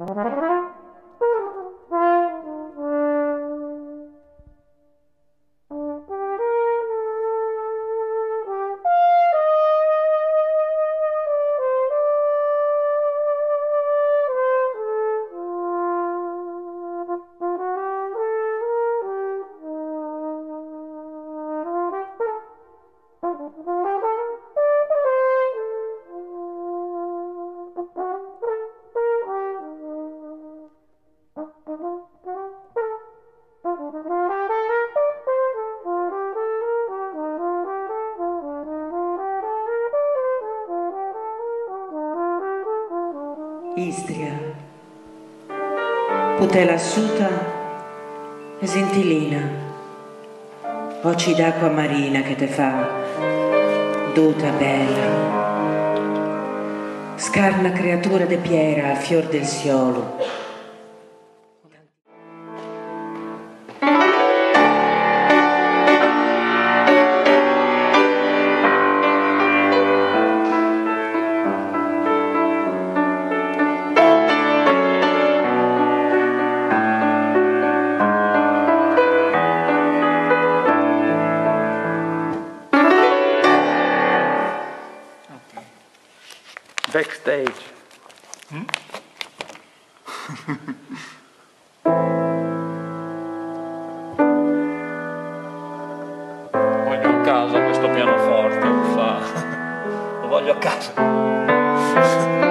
Mm-hmm. Istria, putela asciutta e sentilina, occhi d'acqua marina che te fa duta bella, scarna creatura de piera a fior del siolo, backstage. Hmm? voglio a casa questo pianoforte, uffa. Lo voglio a casa.